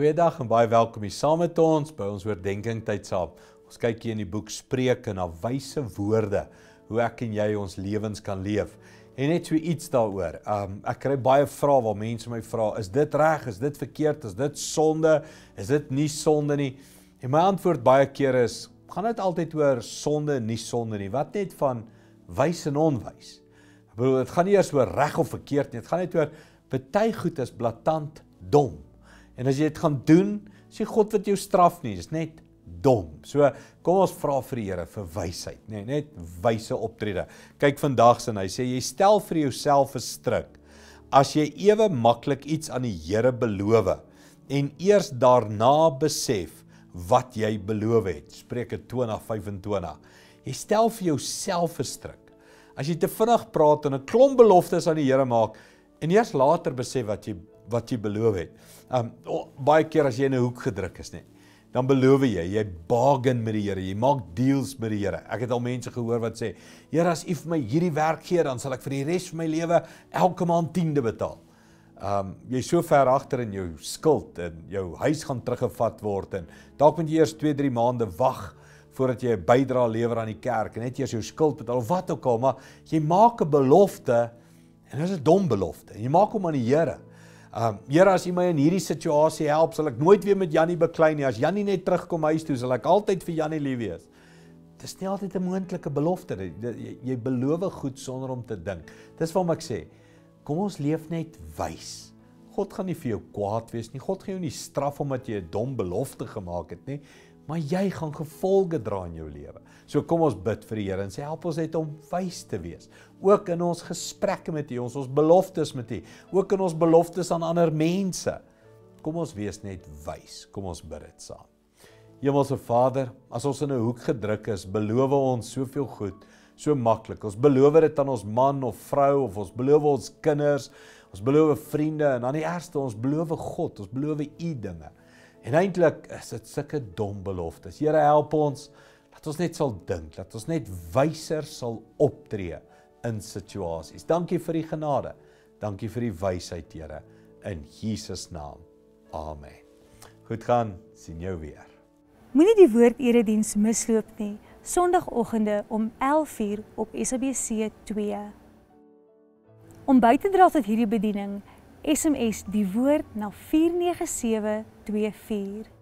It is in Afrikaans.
Goeiedag en baie welkom hier saam met ons by ons oordeenking tyd saam. Ons kyk hier in die boek Spreuke na wyse woorde hoe ek en jy ons lewens kan leef. En net so iets daaroor. Um ek kry baie vrae waar mense my vra, is dit reg? Is dit verkeerd? Is dit sonde? Is dit nie sonde nie? En my antwoord baie kere is, gaan dit altyd oor sonde en nie sonde nie. Wat net van wys en onwys? Ek bedoel, dit gaan nie eers oor reg of verkeerd nie. Dit gaan net oor baie goed is blaatant dom. En as jy dit gaan doen, sê God wat jou straf nie, dis net dom. So kom ons vra vir die Here vir wysheid, nê, nee, net wyse optrede. Kyk vandag sin hy sê jy stel vir jouself 'n stryk. As jy ewe maklik iets aan die Here beloof en eers daarna besef wat jy beloof het. Spreuke 20:25. Jy stel vir jouself 'n stryk. As jy te vinnig praat en 'n klomp beloftes aan die Here maak en eers later besef wat jy wat jy beloof het. Um oh, baie keer as jy in 'n hoek gedruk is, nê, dan beloof jy, jy bargain met die Here, jy maak deals met die Here. Ek het al mense gehoor wat sê, Here, as U vir my hierdie werk gee, dan sal ek vir die res van my lewe elke maand tiende betaal. Um jy's so ver agter in jou skuld en jou huis gaan teruggevat word en dalk moet jy eers 2, 3 maande wag voordat jy 'n bydrae lewer aan die kerk en net eers jou skuld betaal of wat ook al, maar jy maak 'n belofte en dit is 'n dom belofte. Jy maak hom aan die Here. Um Here as U my in hierdie situasie help, sal ek nooit weer met Jannie beklei nie. As Jannie net terugkom huis toe, sal ek altyd vir Jannie lief wees. Dis nie altyd 'n moontlike belofte nie. Jy, beloof goed sonder om te dink. Dis waarom ek sê, kom ons leef net wys. God gaan nie vir jou kwaad wees nie. God gaan jou nie straf omdat jy 'n dom belofte gemaak het nie maar jy gaan gevolge dra in jou lewe. So kom ons bid vir die Here en sê help ons net om wys te wees, ook in ons gesprekke met U, ons ons beloftes met U, ook in ons beloftes aan ander mense. Kom ons wees net wys. Kom ons bid dit saam. Hemelse Vader, as ons in 'n hoek gedruk is, beloof ons soveel goed, so maklik. Ons beloof dit aan ons man of vrou of ons beloof ons kinders, ons beloof vriende en aan die eerste ons beloof God, ons beloof U dinge. En eintlik is dit sulke dom beloftes. Here help ons dat ons net sal dink, dat ons net wyser sal optree in situasies. Dankie vir die genade. Dankie vir die wysheid, Here, in Jesus naam. Amen. Goed gaan, sien jou weer. Moenie die woord erediens misloop nie. Sondagoggende om 11:00 op SABC 2. Om by te dra tot hierdie bediening SMS die woord na 49724